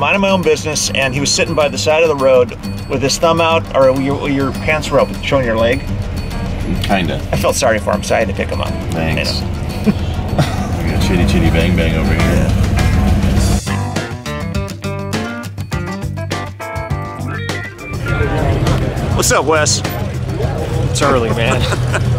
minding my own business, and he was sitting by the side of the road with his thumb out, or your, your pants were up, showing your leg. Kinda. I felt sorry for him, so I had to pick him up. Thanks. You know. We got chitty chitty bang bang over here. What's up, Wes? It's early, man.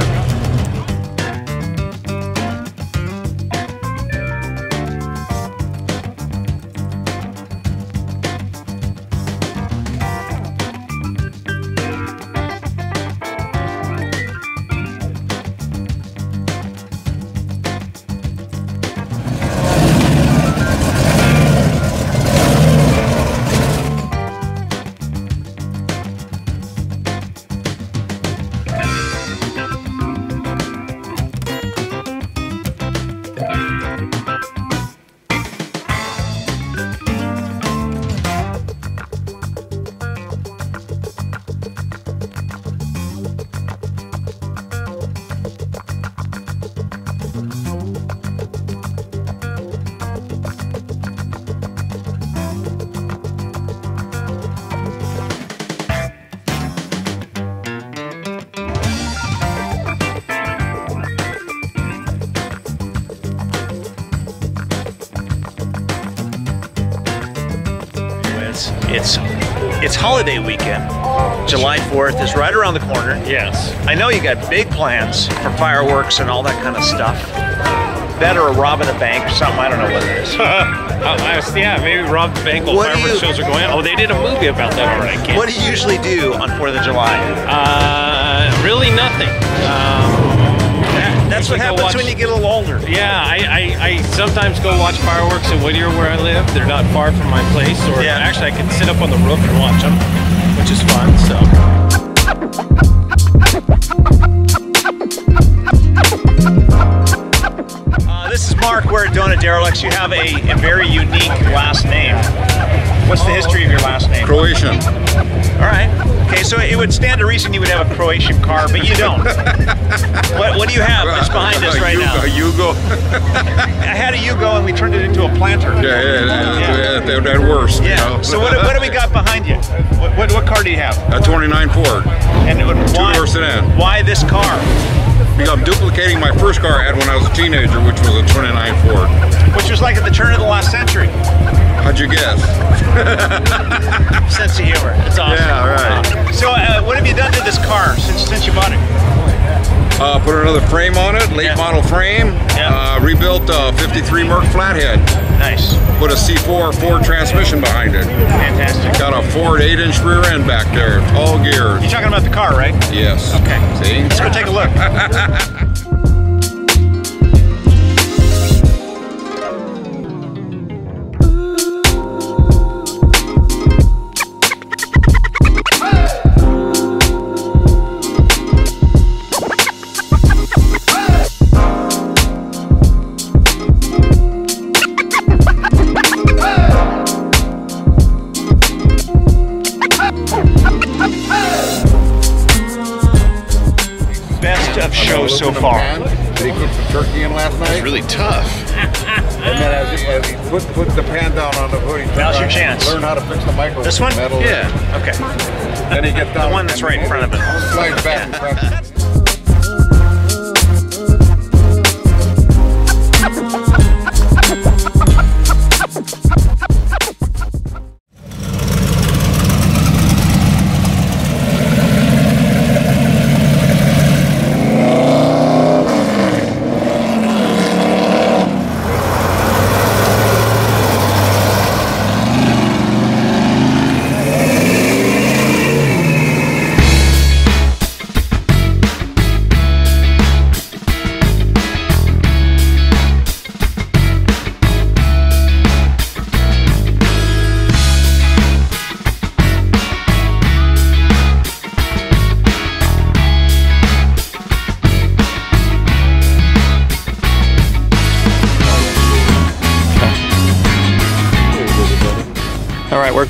It's it's holiday weekend. July 4th is right around the corner. yes. I know you got big plans for fireworks and all that kind of stuff. That or robbing a bank or something. I don't know what it is. Uh, yeah, maybe Rob the Bank while What fireworks shows are going on. Oh, they did a movie about that already. What do you usually do on 4th of July? Uh, really nothing. Yeah, That's what happens watch- when you get a little older. Yeah, I, I, I sometimes go watch fireworks in Whittier where I live. They're not far from my place. Or Yeah. actually, I can sit up on the roof and watch them, which is fun. So. Uh, this is Mark. We're at Donut Derelicts. You have a, a very unique last name. What's the history of your last name? Croatian. All right. Okay, so it would stand to reason you would have a Croatian car, but you don't. what, what do you have that's behind us right now? A Yugo. I had a Yugo and we turned it into a planter. Yeah, yeah, yeah, that, that, that worst. Yeah. You know? So what, what do we got behind you? What, what, what car do you have? A 29 Ford. And it would- why, Two-door sedan. why this car? Because I'm duplicating my first car I had when I was a teenager, which was a 29 Ford. Which was like at the turn of the last century. How'd you guess? Sense of humor. It's awesome. Yeah, right. So uh, what have you done to this car since since you bought it? Uh, put another frame on it, late Yeah. model frame. Yeah. Uh, rebuilt a 53 Merc flathead. Nice. Put a C4 Ford transmission behind it. Fantastic. Got a Ford 8-inch rear end back there, all geared. You're talking about the car, right? Yes. Okay. See? Let's go take a look. put, put the pan down on the hood, he turned Now's your chance. Learn how to fix the micro. This one? Metal. Yeah. Okay. Then he gets down. The one that's right in front of it. Slides back and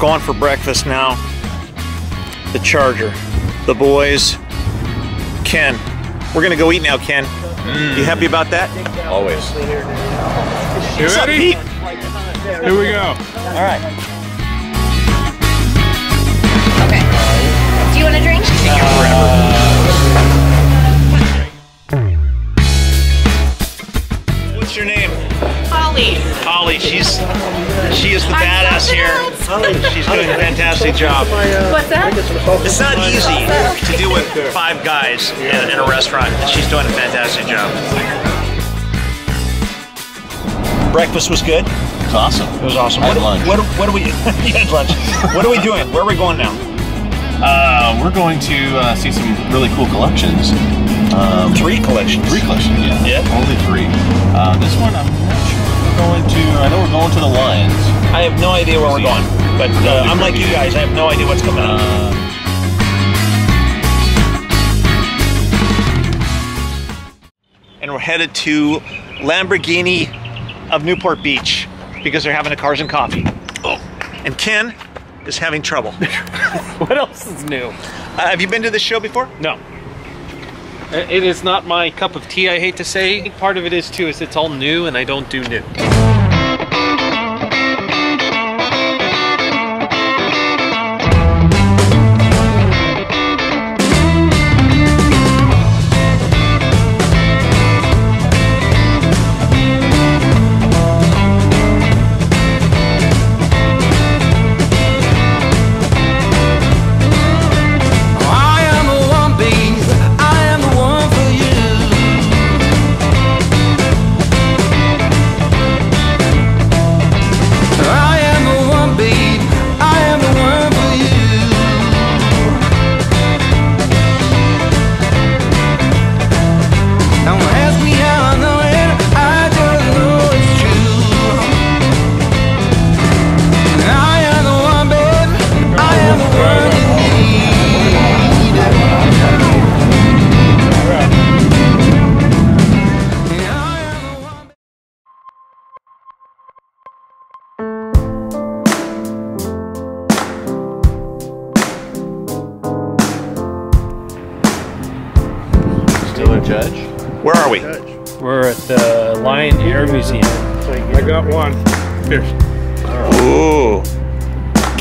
going for breakfast now. The Charger, the boys, Ken. We're gonna go eat now, Ken. You happy about that? Always. What's up, Pete? Here we go. All right. Okay. Do you want a drink? What's she is the badass here. She's doing a fantastic job. What's that? It's not easy to deal with five guys in, in a restaurant, and she's doing a fantastic job. Breakfast was good. It's awesome. It was awesome. I had what, lunch. What, what are we? you had lunch. What are we doing? Where are we going now? Uh, we're going to uh, see some really cool collections. Um, Three collections. three collections, yeah. Yeah. Only three. Uh, this one, I'm not sure if we're going to. I know we're going to the Lyons. I have no idea where we're going, but uh, I'm like you guys. I have no idea what's coming up. And we're headed to Lamborghini of Newport Beach because they're having a cars and coffee. Oh. And Ken is having trouble. What else is new? Uh, have you been to this show before? No. It is not my cup of tea, I hate to say. Part of it is too, is it's all new and I don't do new.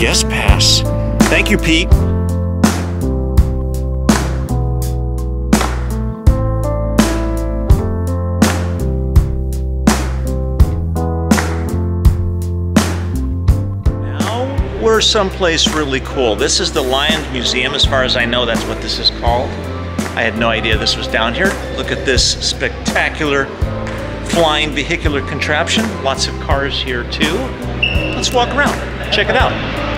Guest pass. Thank you, Pete. Now we're someplace really cool. This is the Lyon Museum, as far as I know, that's what this is called. I had no idea this was down here. Look at this spectacular flying vehicular contraption. Lots of cars here too. Let's walk around, check it out.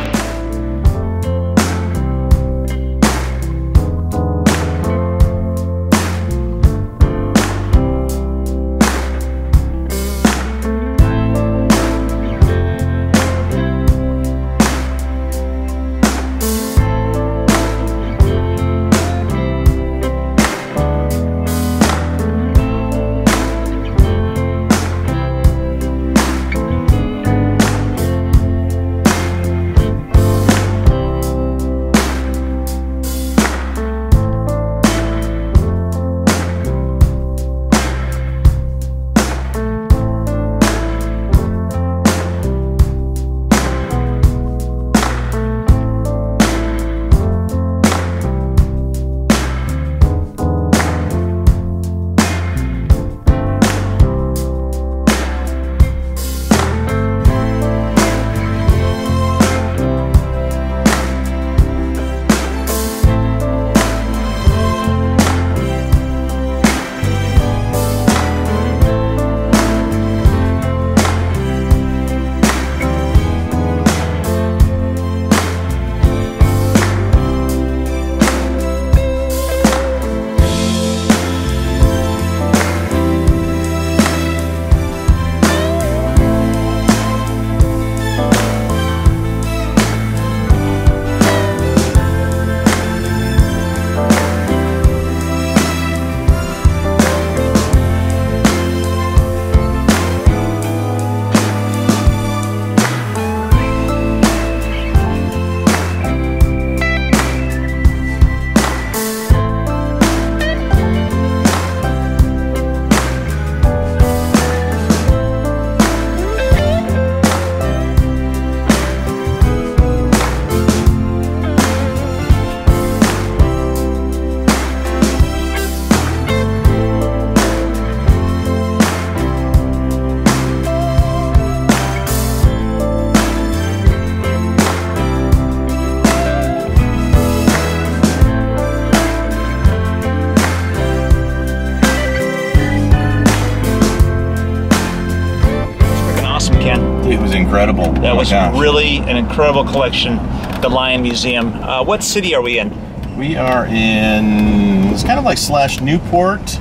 Incredible. That Oh was gosh. really an incredible collection, the Lyon Museum. Uh, what city are we in? We are in. It's kind of like slash Newport,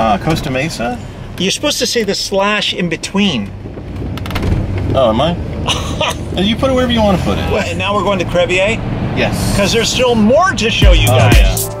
uh, Costa Mesa. You're supposed to say the slash in between. Oh, am I? you put it wherever you want to put it. Well, and now we're going to Crevier Yes. because there's still more to show you Oh, guys. yeah.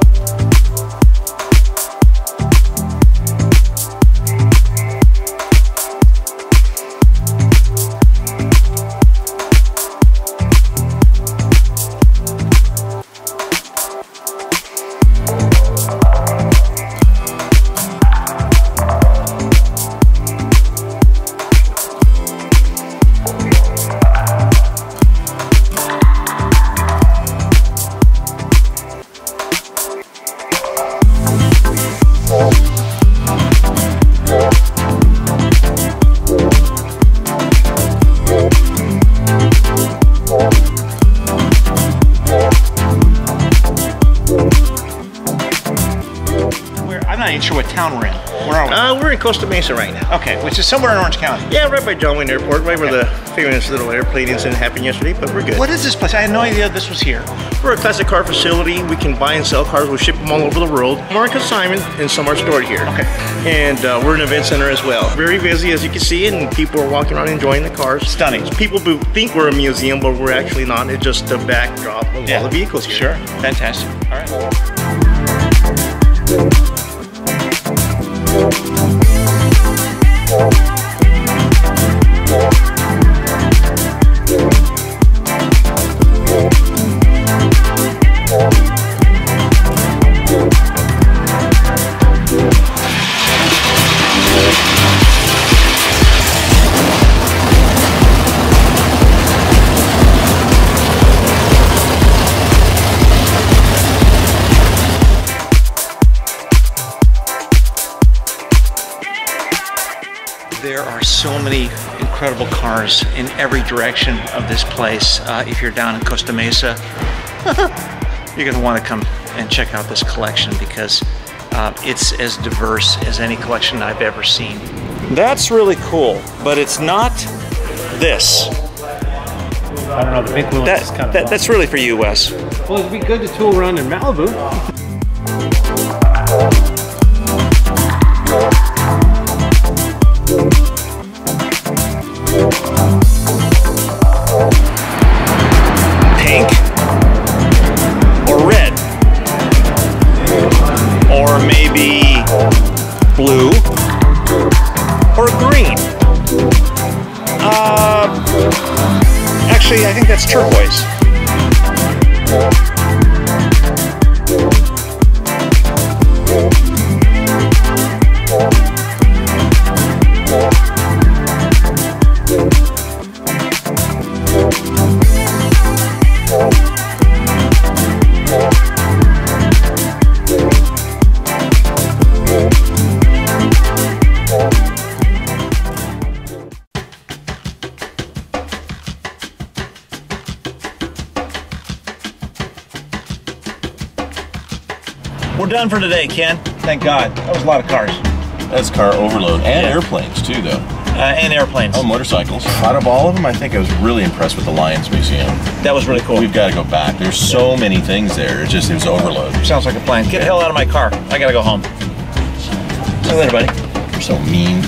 Not sure what town we're in. Where are we? Uh, we're in Costa Mesa right now. okay, which is somewhere in Orange County. Yeah, right by John Wayne Airport, right where the famous little airplane incident happened yesterday, but we're good. What is this place? I had no idea this was here. We're a classic car facility. We can buy and sell cars. We ship them all over the world. Some are on consignment and some are stored here. Okay. And uh, we're an event center as well. Very busy, as you can see, and people are walking around enjoying the cars. Stunning. People think we're a museum, but we're actually not. It's just a backdrop of all the vehicles here. Sure. Fantastic. All right. There are so many incredible cars in every direction of this place. Uh, if you're down in Costa Mesa, you're going to want to come and check out this collection because uh, it's as diverse as any collection I've ever seen. That's really cool, but it's not this. I don't know. The big blue That, is kind of. that that's really for you, Wes. well, it'd be good to tool around in Malibu. done for today, Ken. Thank God. That was a lot of cars That's car overload and Yeah. airplanes too, though. uh, and airplanes. Oh, motorcycles. Out of all of them, I think I was really impressed with the Lyons Museum. That was really cool. We've got to go back. There's so many things there. It's just it was overload. Sounds like a plan. Get the hell out of my car. I gotta go home. See you later, buddy. You're so mean.